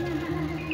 Yeah.